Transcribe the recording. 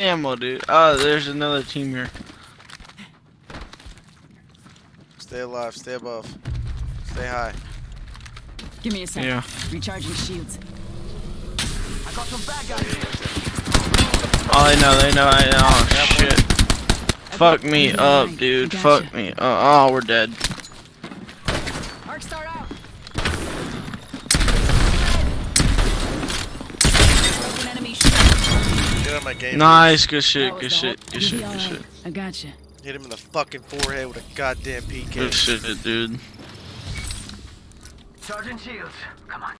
ammo, dude. Oh, there's another team here. Stay alive, stay above. Stay high. Give me a second. Yeah. Recharging shields. I got some bad guys here. Oh, they know, they know, I know. Oh, shit. Fuck me up, dude. I Fuck me. Uh, oh, we're dead. Arc star out. Shield. Get on my game. Nice, good shit, good shit, good shit, be good alright. shit. I gotcha. Hit him in the fucking forehead with a goddamn PK. Good shit, dude. Sergeant Shields, come on.